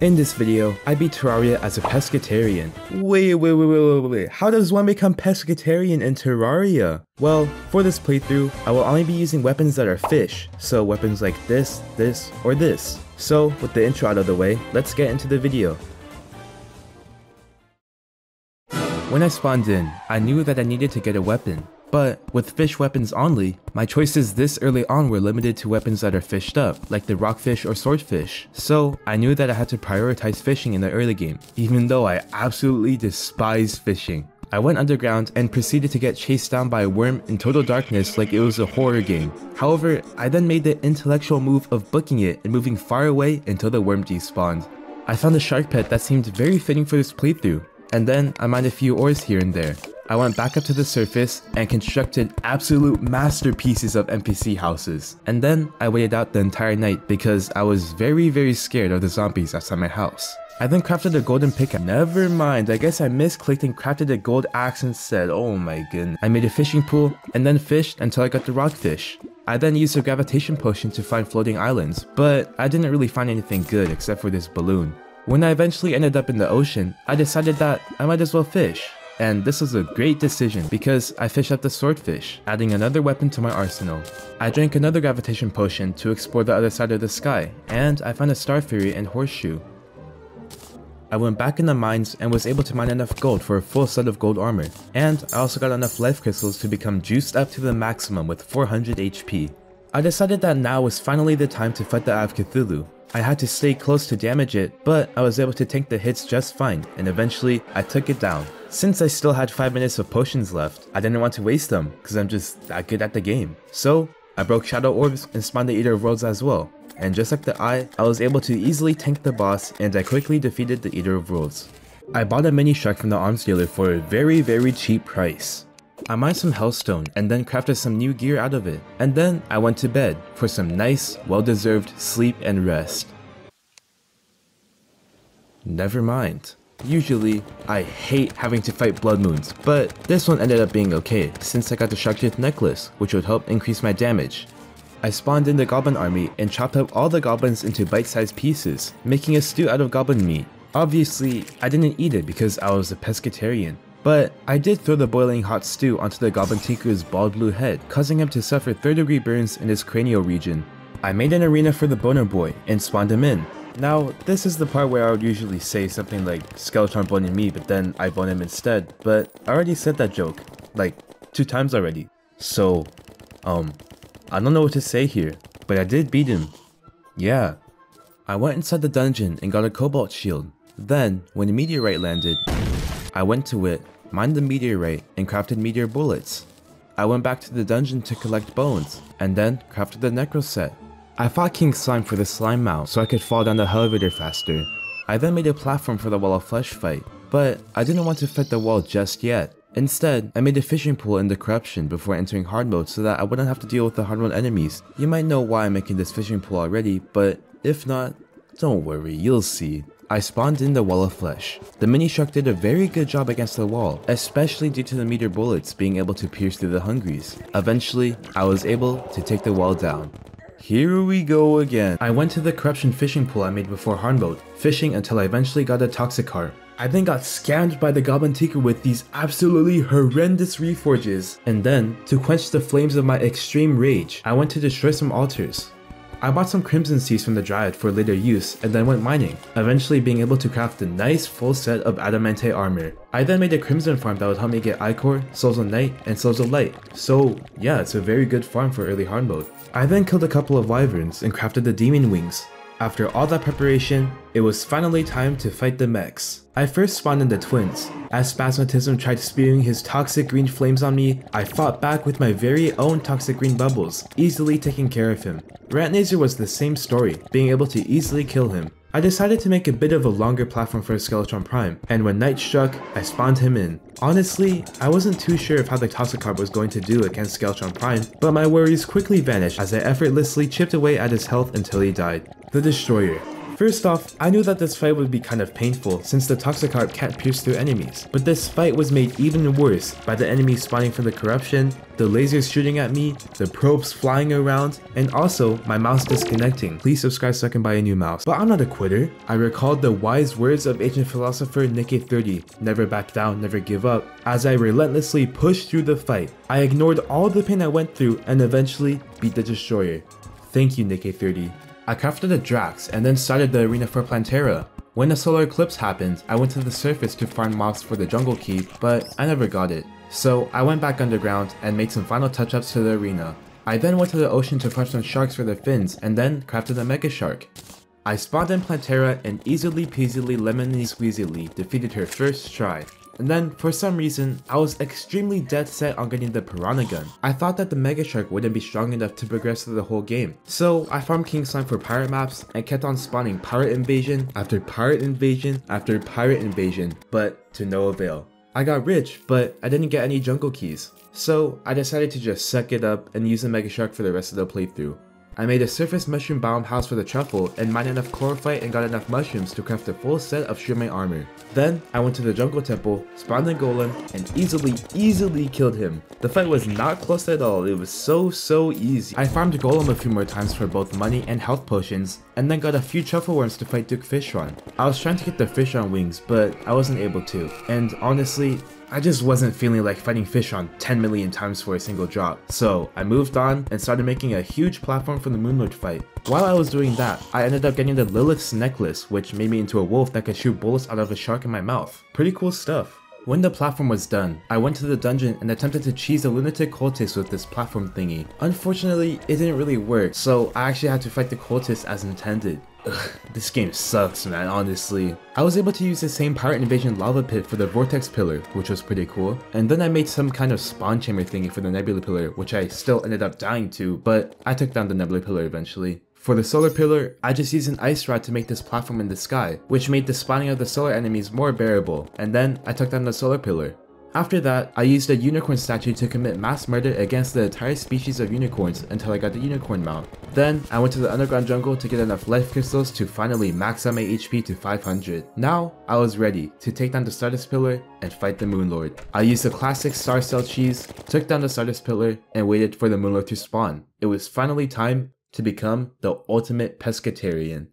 In this video, I beat Terraria as a pescatarian. Wait, wait, wait, wait, wait, wait, how does one become pescatarian in Terraria? Well, for this playthrough, I will only be using weapons that are fish, so weapons like this, this, or this. So, with the intro out of the way, let's get into the video. When I spawned in, I knew that I needed to get a weapon, but with fish weapons only, my choices this early on were limited to weapons that are fished up, like the rockfish or swordfish. So I knew that I had to prioritize fishing in the early game, even though I absolutely despise fishing. I went underground and proceeded to get chased down by a worm in total darkness like it was a horror game. However, I then made the intellectual move of booking it and moving far away until the worm despawned. I found a shark pet that seemed very fitting for this playthrough, and then I mined a few ores here and there. I went back up to the surface and constructed absolute masterpieces of NPC houses. And then I waited out the entire night because I was very very scared of the zombies outside my house. I then crafted a golden pickaxe. Never mind, I guess I misclicked and crafted a gold axe instead. Oh my goodness. I made a fishing pool and then fished until I got the rockfish. I then used a gravitation potion to find floating islands, but I didn't really find anything good except for this balloon. When I eventually ended up in the ocean, I decided that I might as well fish. And this was a great decision because I fished up the swordfish, adding another weapon to my arsenal. I drank another gravitation potion to explore the other side of the sky, and I found a star fury and horseshoe. I went back in the mines and was able to mine enough gold for a full set of gold armor, and I also got enough life crystals to become juiced up to the maximum with 400 HP. I decided that now was finally the time to fight the of Cthulhu, I had to stay close to damage it, but I was able to tank the hits just fine, and eventually I took it down. Since I still had 5 minutes of potions left, I didn't want to waste them, because I'm just that good at the game. So, I broke Shadow Orbs and spawned the Eater of Worlds as well. And just like the Eye, I was able to easily tank the boss and I quickly defeated the Eater of Worlds. I bought a mini shark from the arms dealer for a very very cheap price. I mined some hellstone and then crafted some new gear out of it. And then I went to bed for some nice, well-deserved sleep and rest. Never mind. Usually, I hate having to fight blood moons, but this one ended up being okay since I got the shark tooth necklace, which would help increase my damage. I spawned in the goblin army and chopped up all the goblins into bite-sized pieces, making a stew out of goblin meat. Obviously, I didn't eat it because I was a pescatarian, but I did throw the boiling hot stew onto the Goblin Tinker's bald blue head, causing him to suffer 3rd degree burns in his cranial region. I made an arena for the Boner Boy and spawned him in. Now, this is the part where I would usually say something like Skeletron boning me, but then I bone him instead, but I already said that joke, like, two times already. So, um, I don't know what to say here, but I did beat him. Yeah. I went inside the dungeon and got a cobalt shield. Then, when a meteorite landed, I went to it mined the meteorite, and crafted meteor bullets. I went back to the dungeon to collect bones, and then crafted the necro set. I fought King Slime for the slime mount so I could fall down the elevator faster. I then made a platform for the wall of flesh fight, but I didn't want to fight the wall just yet. Instead, I made a fishing pool in the corruption before entering hard mode so that I wouldn't have to deal with the hard mode enemies. You might know why I'm making this fishing pool already, but if not, don't worry, you'll see. I spawned in the wall of flesh. The mini shark did a very good job against the wall, especially due to the meteor bullets being able to pierce through the hungries. Eventually, I was able to take the wall down. Here we go again. I went to the corruption fishing pool I made before hard mode, fishing until I eventually got a toxic heart. I then got scammed by the Goblin Tinker with these absolutely horrendous reforges. And then, to quench the flames of my extreme rage, I went to destroy some altars. I bought some Crimson Seeds from the Dryad for later use and then went mining, eventually being able to craft a nice full set of adamantite armor. I then made a Crimson farm that would help me get Ichor, Souls of Night, and Souls of Light, so yeah, it's a very good farm for early hard mode. I then killed a couple of wyverns and crafted the Demon Wings, after all that preparation, it was finally time to fight the mechs. I first spawned in the twins. As Spazmatism tried spewing his toxic green flames on me, I fought back with my very own toxic green bubbles, easily taking care of him. Retinazer was the same story, being able to easily kill him. I decided to make a bit of a longer platform for Skeletron Prime, and when night struck, I spawned him in. Honestly, I wasn't too sure of how the Toxikarp was going to do against Skeletron Prime, but my worries quickly vanished as I effortlessly chipped away at his health until he died. The Destroyer. First off, I knew that this fight would be kind of painful since the Toxikarp can't pierce through enemies, but this fight was made even worse by the enemies spawning from the corruption, the lasers shooting at me, the probes flying around, and also my mouse disconnecting. Please subscribe so I can buy a new mouse. But I'm not a quitter. I recalled the wise words of ancient philosopher Nikke30, never back down, never give up, as I relentlessly pushed through the fight. I ignored all the pain I went through and eventually beat the destroyer. Thank you Nikke30. I crafted a Drax and then started the arena for Plantera. When the solar eclipse happened, I went to the surface to find mobs for the jungle key, but I never got it. So I went back underground and made some final touch-ups to the arena. I then went to the ocean to farm some sharks for their fins and then crafted a mega shark. I spawned in Plantera and easily peasily lemony squeezily defeated her first try. And then, for some reason, I was extremely dead set on getting the Piranha Gun. I thought that the Mega Shark wouldn't be strong enough to progress through the whole game. So, I farmed King Slime for pirate maps and kept on spawning Pirate Invasion after Pirate Invasion after Pirate Invasion, but to no avail. I got rich, but I didn't get any jungle keys. So, I decided to just suck it up and use the Mega Shark for the rest of the playthrough. I made a surface mushroom biome house for the truffle and mined enough chlorophyte and got enough mushrooms to craft a full set of Shroomite armor. Then, I went to the jungle temple, spawned a golem, and easily, easily killed him. The fight was not close at all, it was so, so easy. I farmed golem a few more times for both money and health potions, and then got a few truffle worms to fight Duke Fishron. I was trying to get the Fishron wings, but I wasn't able to. And honestly, I just wasn't feeling like fighting Fishron 10 million times for a single drop, so I moved on and started making a huge platform for the Moonlord fight. While I was doing that, I ended up getting the Lilith's necklace, which made me into a wolf that could shoot bullets out of a shark in my mouth. Pretty cool stuff. When the platform was done, I went to the dungeon and attempted to cheese a lunatic cultist with this platform thingy. Unfortunately, it didn't really work, so I actually had to fight the cultist as intended. Ugh, this game sucks man, honestly. I was able to use the same Pirate Invasion lava pit for the Vortex Pillar, which was pretty cool. And then I made some kind of spawn chamber thingy for the Nebula Pillar, which I still ended up dying to, but I took down the Nebula Pillar eventually. For the solar pillar, I just used an ice rod to make this platform in the sky, which made the spawning of the solar enemies more bearable, and then I took down the solar pillar. After that, I used a unicorn statue to commit mass murder against the entire species of unicorns until I got the unicorn mount. Then, I went to the underground jungle to get enough life crystals to finally max out my HP to 500. Now, I was ready to take down the Stardust Pillar and fight the Moonlord. I used the classic Star Cell cheese, took down the Stardust Pillar, and waited for the Moonlord to spawn. It was finally time to become the ultimate pescatarian.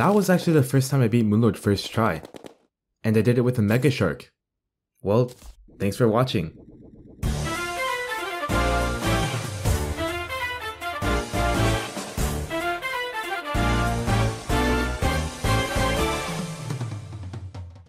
That was actually the first time I beat Moonlord first try. And I did it with a Mega Shark. Well, thanks for watching.